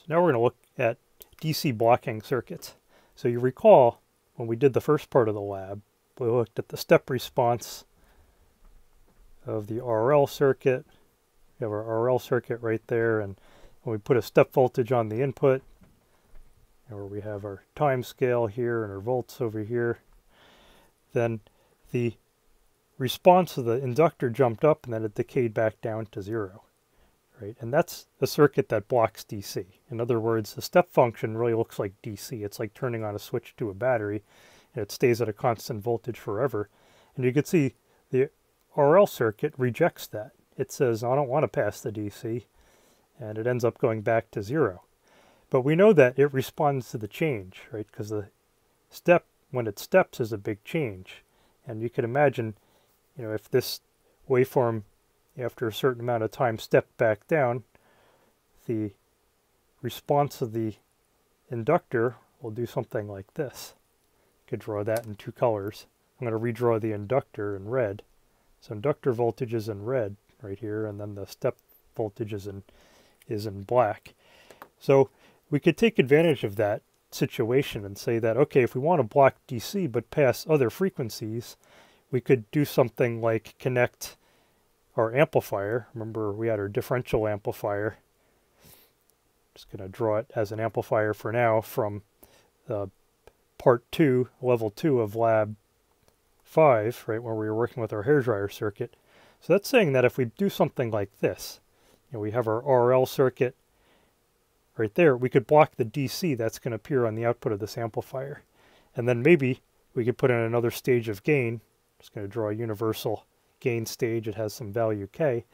So now we're going to look at DC blocking circuits. So you recall when we did the first part of the lab, we looked at the step response of the RL circuit. We have our RL circuit right there, and when we put a step voltage on the input, where we have our time scale here and our volts over here, then the response of the inductor jumped up and then it decayed back down to zero. Right? And that's a circuit that blocks DC. In other words, the step function really looks like DC. It's like turning on a switch to a battery and it stays at a constant voltage forever. And you can see the RL circuit rejects that. It says, I don't want to pass the DC, and it ends up going back to zero. But we know that it responds to the change, right? Because the step, when it steps, is a big change. And you can imagine, you know, if this waveform, after a certain amount of time, step back down, the response of the inductor will do something like this. You could draw that in two colors. I'm going to redraw the inductor in red. So inductor voltage is in red right here, and then the step voltage is in, is in black. So we could take advantage of that situation and say that, okay, if we want to block DC but pass other frequencies, we could do something like connect our amplifier. Remember, we had our differential amplifier. Just going to draw it as an amplifier for now from uh, part two, level two of lab five, right, where we were working with our hairdryer circuit. So that's saying that if we do something like this, you know, we have our RL circuit right there, we could block the DC that's going to appear on the output of this amplifier. And then maybe we could put in another stage of gain. Just going to draw a universal gain stage. It has some value K.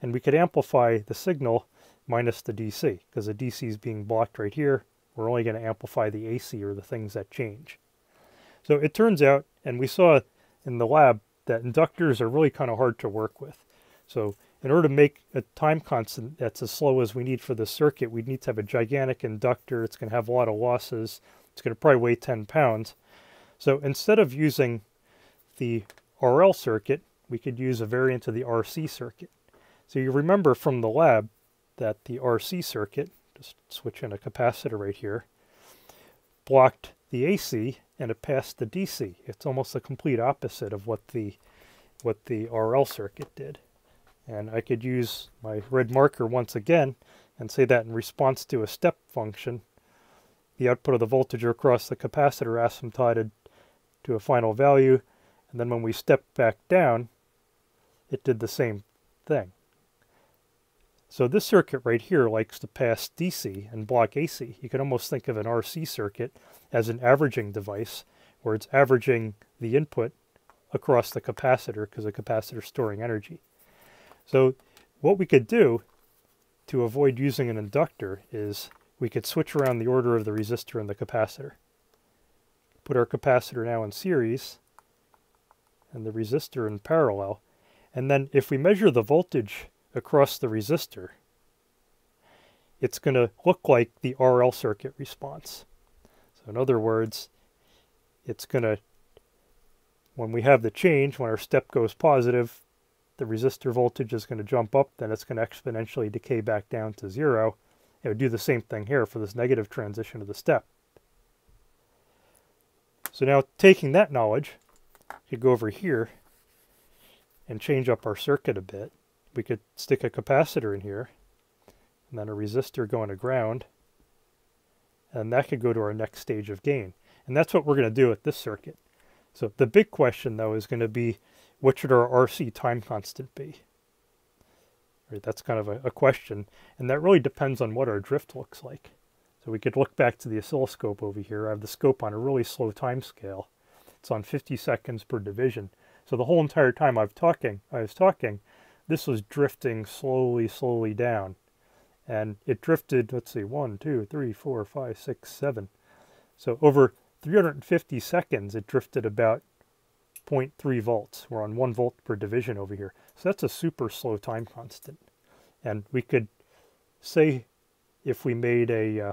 And we could amplify the signal minus the DC because the DC is being blocked right here. We're only going to amplify the AC or the things that change. So it turns out, and we saw in the lab, that inductors are really kind of hard to work with. So in order to make a time constant that's as slow as we need for the circuit, we need to have a gigantic inductor. It's going to have a lot of losses. It's going to probably weigh 10 pounds. So instead of using the RL circuit, we could use a variant of the RC circuit. So you remember from the lab that the RC circuit, just switch in a capacitor right here, blocked the AC and it passed the DC. It's almost the complete opposite of what the what the RL circuit did. And I could use my red marker once again and say that in response to a step function, the output of the voltage across the capacitor asymptoted to a final value, and then when we step back down, it did the same thing. So this circuit right here likes to pass DC and block AC. You can almost think of an RC circuit as an averaging device where it's averaging the input across the capacitor because the capacitor is storing energy. So what we could do to avoid using an inductor is we could switch around the order of the resistor and the capacitor. Put our capacitor now in series and the resistor in parallel. And then if we measure the voltage across the resistor, it's going to look like the RL circuit response. So in other words, it's going to, when we have the change, when our step goes positive, the resistor voltage is going to jump up, then it's going to exponentially decay back down to zero. It would do the same thing here for this negative transition of the step. So now taking that knowledge, you go over here and change up our circuit a bit. We could stick a capacitor in here, and then a resistor going to ground, and that could go to our next stage of gain. And that's what we're going to do with this circuit. So the big question, though, is going to be what should our RC time constant be? Right, that's kind of a, a question, and that really depends on what our drift looks like. So we could look back to the oscilloscope over here. I have the scope on a really slow time scale. It's on 50 seconds per division. So the whole entire time I've talking, I was talking, this was drifting slowly, slowly down. And it drifted, let's see, one, two, three, four, five, six, seven. So over 350 seconds, it drifted about 0.3 volts. We're on 1 volt per division over here. So that's a super slow time constant. And we could say if we made a uh,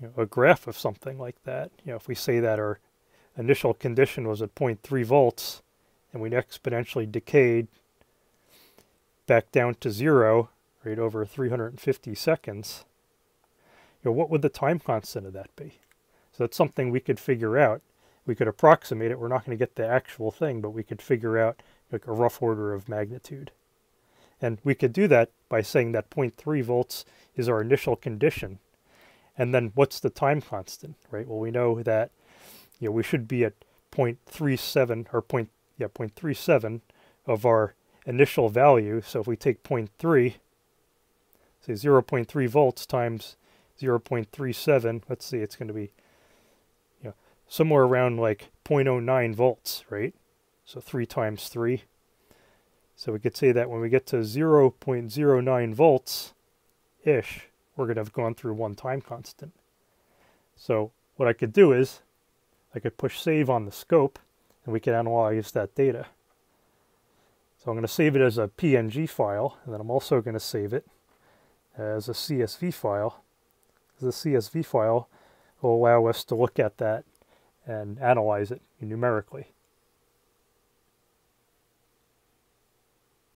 you know, a graph of something like that, you know, if we say that our initial condition was at 0.3 volts and we exponentially decayed back down to zero, right, over 350 seconds, you know, what would the time constant of that be? So that's something we could figure out. We could approximate it. We're not going to get the actual thing, but we could figure out like a rough order of magnitude. And we could do that by saying that 0.3 volts is our initial condition. And then what's the time constant, right? Well, we know that you know, we should be at 0.37 or point, yeah, 0.37 of our initial value. So if we take 0.3, say 0.3 volts times 0.37, let's see, it's going to be you know, somewhere around like 0.09 volts, right? So 3 times 3. So we could say that when we get to 0.09 volts-ish, we're going to have gone through one time constant. So what I could do is I could push save on the scope and we can analyze that data. So I'm going to save it as a PNG file and then I'm also going to save it as a CSV file. The CSV file will allow us to look at that and analyze it numerically.